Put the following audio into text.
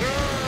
Yeah.